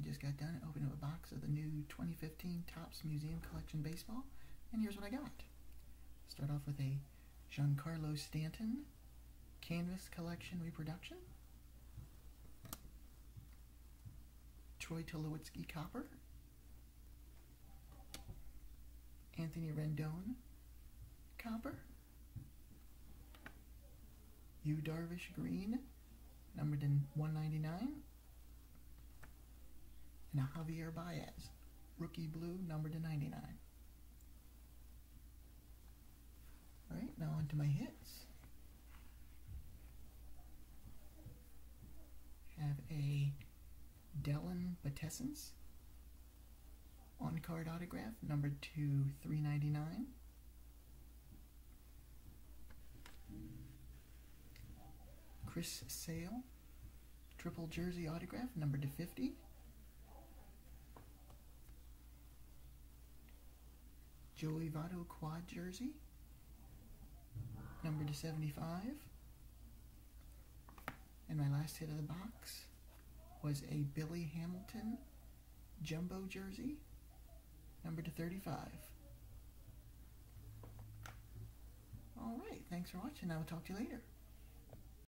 just got done opening up a box of the new 2015 Topps Museum Collection Baseball, and here's what I got. Start off with a Giancarlo Stanton Canvas Collection Reproduction. Troy Tulowitzki Copper. Anthony Rendon Copper. Yu Darvish Green, numbered in 199. A Javier Baez, rookie blue, number to 99. Alright, now onto my hits. Have a Dellin Betances on card autograph, number to 399. Chris Sale, triple jersey autograph, number to 50. Joey Votto quad jersey, number to 75. And my last hit of the box was a Billy Hamilton jumbo jersey, number to 35. All right, thanks for watching. I will talk to you later.